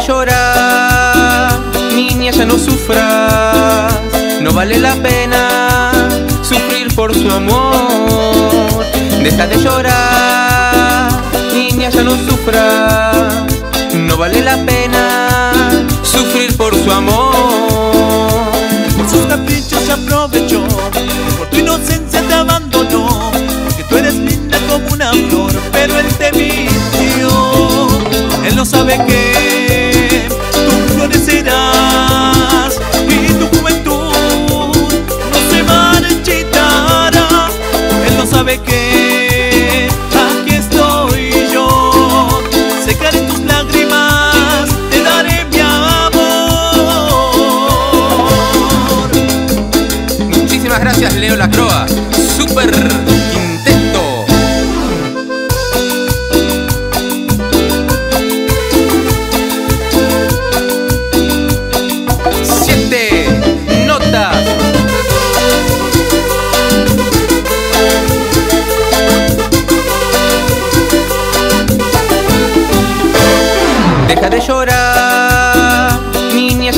llorar, niña ya no sufras, no vale la pena sufrir por su amor. Deja de llorar, niña ya no sufras, no vale la pena sufrir por su amor. Por sus caprichos se aprovechó, por tu inocencia te abandonó, porque tú eres linda como una flor, pero él te mintió, él no sabe que sabe que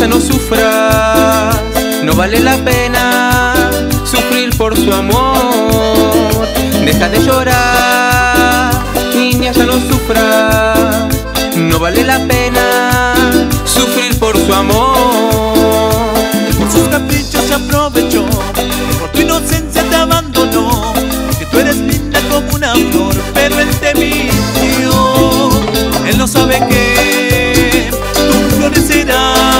tristeza no sufras, no vale la pena sufrir por su amor. Deja de llorar, niña, ya no sufras, no vale la pena sufrir por su amor. Por sus caprichos se aprovechó, por tu inocencia te abandonó, porque tú eres linda como una flor, pero él te mintió, él no sabe que tú florecerás.